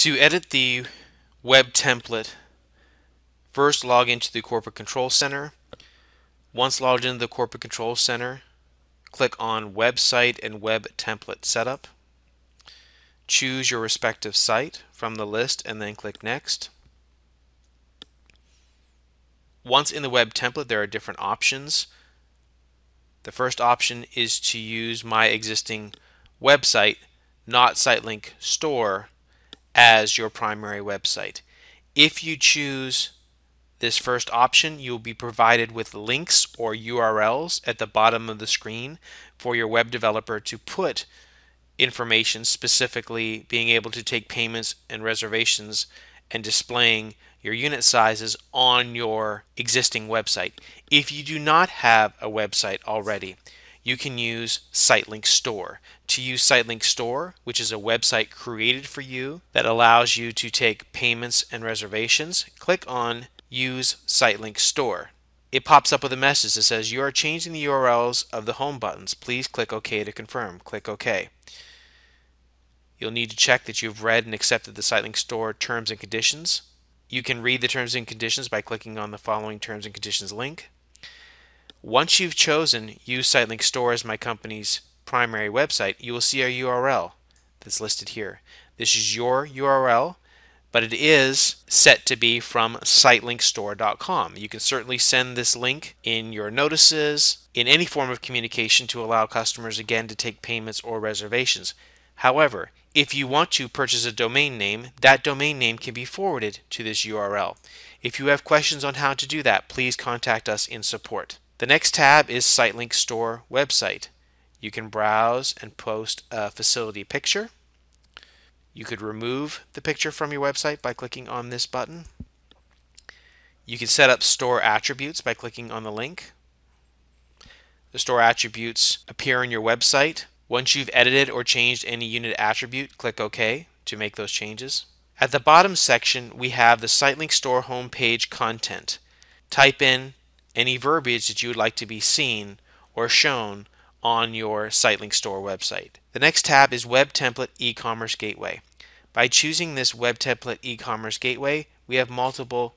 To edit the web template, first log into the Corporate Control Center. Once logged into the Corporate Control Center, click on Website and Web Template Setup. Choose your respective site from the list and then click Next. Once in the web template, there are different options. The first option is to use my existing website, not SiteLink Store, as your primary website. If you choose this first option, you will be provided with links or URLs at the bottom of the screen for your web developer to put information, specifically being able to take payments and reservations and displaying your unit sizes on your existing website. If you do not have a website already, you can use SiteLink Store. To use SiteLink Store, which is a website created for you that allows you to take payments and reservations, click on Use SiteLink Store. It pops up with a message that says you are changing the URLs of the home buttons. Please click OK to confirm. Click OK. You'll need to check that you've read and accepted the SiteLink Store terms and conditions. You can read the terms and conditions by clicking on the following terms and conditions link. Once you've chosen Use SiteLink Store as my company's primary website, you will see a URL that's listed here. This is your URL, but it is set to be from sitelinkstore.com. You can certainly send this link in your notices, in any form of communication to allow customers again to take payments or reservations. However, if you want to purchase a domain name, that domain name can be forwarded to this URL. If you have questions on how to do that, please contact us in support. The next tab is SiteLink Store website. You can browse and post a facility picture. You could remove the picture from your website by clicking on this button. You can set up store attributes by clicking on the link. The store attributes appear on your website. Once you've edited or changed any unit attribute, click OK to make those changes. At the bottom section, we have the SiteLink Store homepage content. Type in any verbiage that you would like to be seen or shown on your SiteLink Store website. The next tab is Web Template E-commerce Gateway. By choosing this Web Template E-commerce Gateway, we have multiple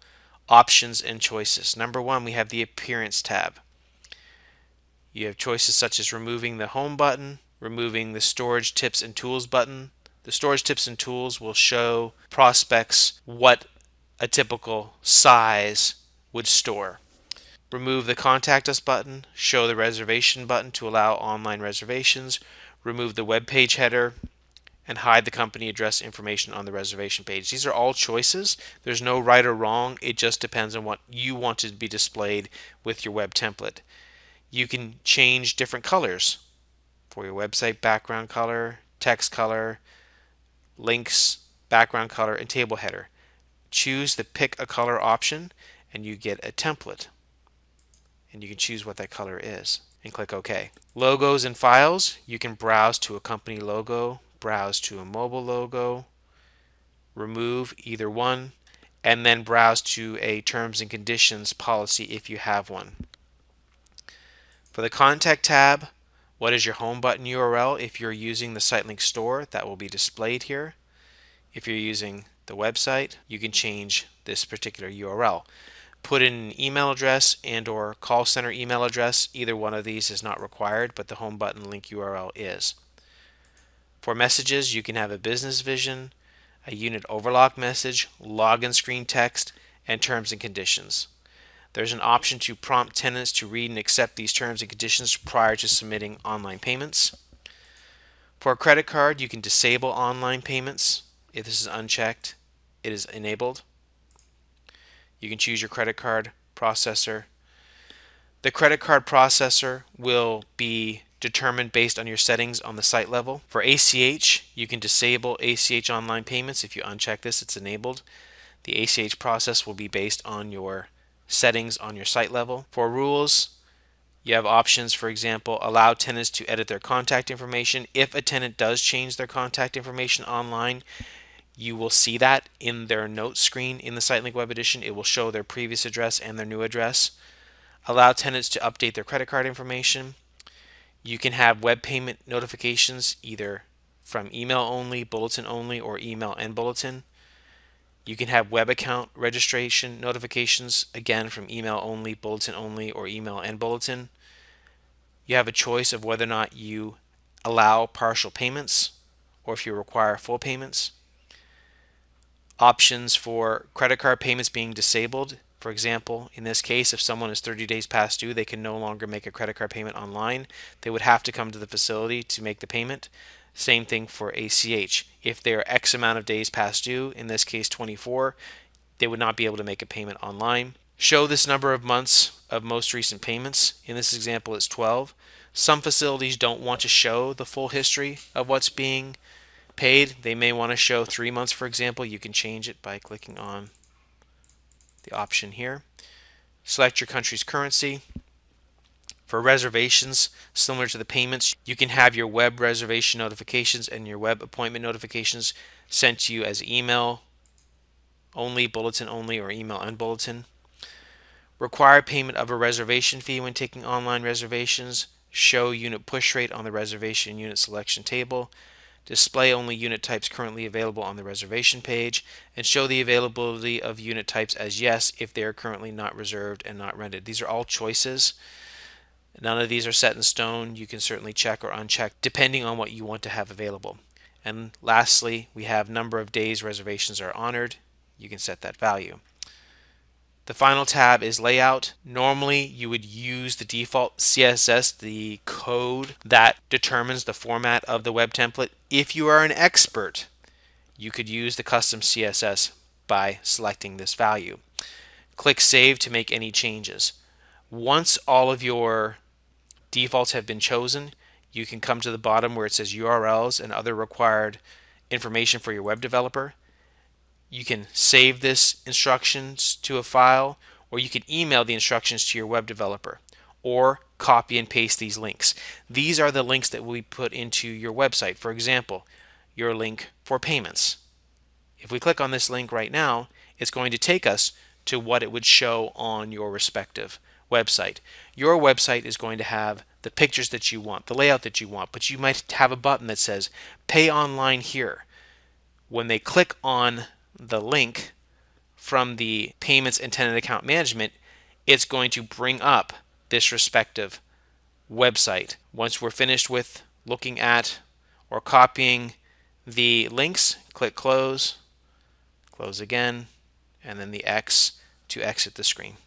options and choices. Number one, we have the Appearance tab. You have choices such as removing the Home button, removing the Storage Tips and Tools button. The Storage Tips and Tools will show prospects what a typical size would store. Remove the Contact Us button, show the Reservation button to allow online reservations, remove the web page header, and hide the company address information on the reservation page. These are all choices. There's no right or wrong. It just depends on what you want to be displayed with your web template. You can change different colors for your website background color, text color, links, background color, and table header. Choose the pick a color option and you get a template and you can choose what that color is and click OK. Logos and files, you can browse to a company logo, browse to a mobile logo, remove either one, and then browse to a terms and conditions policy if you have one. For the contact tab, what is your home button URL? If you're using the SiteLink store, that will be displayed here. If you're using the website, you can change this particular URL put in an email address and or call center email address. Either one of these is not required, but the home button link URL is. For messages, you can have a business vision, a unit overlock message, login screen text, and terms and conditions. There's an option to prompt tenants to read and accept these terms and conditions prior to submitting online payments. For a credit card, you can disable online payments. If this is unchecked, it is enabled. You can choose your credit card processor. The credit card processor will be determined based on your settings on the site level. For ACH, you can disable ACH online payments. If you uncheck this, it's enabled. The ACH process will be based on your settings on your site level. For rules, you have options, for example, allow tenants to edit their contact information. If a tenant does change their contact information online, you will see that in their notes screen in the SiteLink Web Edition. It will show their previous address and their new address. Allow tenants to update their credit card information. You can have web payment notifications either from email only, bulletin only, or email and bulletin. You can have web account registration notifications, again from email only, bulletin only, or email and bulletin. You have a choice of whether or not you allow partial payments or if you require full payments. Options for credit card payments being disabled. For example, in this case, if someone is 30 days past due, they can no longer make a credit card payment online. They would have to come to the facility to make the payment. Same thing for ACH. If they're X amount of days past due, in this case 24, they would not be able to make a payment online. Show this number of months of most recent payments. In this example, it's 12. Some facilities don't want to show the full history of what's being paid. They may want to show three months, for example. You can change it by clicking on the option here. Select your country's currency. For reservations, similar to the payments, you can have your web reservation notifications and your web appointment notifications sent to you as email only, bulletin only, or email and bulletin. Require payment of a reservation fee when taking online reservations. Show unit push rate on the reservation unit selection table. Display only unit types currently available on the reservation page. And show the availability of unit types as yes if they are currently not reserved and not rented. These are all choices. None of these are set in stone. You can certainly check or uncheck depending on what you want to have available. And lastly, we have number of days reservations are honored. You can set that value. The final tab is layout. Normally you would use the default CSS, the code that determines the format of the web template. If you are an expert, you could use the custom CSS by selecting this value. Click Save to make any changes. Once all of your defaults have been chosen, you can come to the bottom where it says URLs and other required information for your web developer. You can save this instructions to a file or you can email the instructions to your web developer or copy and paste these links. These are the links that we put into your website. For example, your link for payments. If we click on this link right now, it's going to take us to what it would show on your respective website. Your website is going to have the pictures that you want, the layout that you want, but you might have a button that says pay online here. When they click on the link from the payments and tenant account management, it's going to bring up this respective website. Once we're finished with looking at or copying the links, click close, close again, and then the X to exit the screen.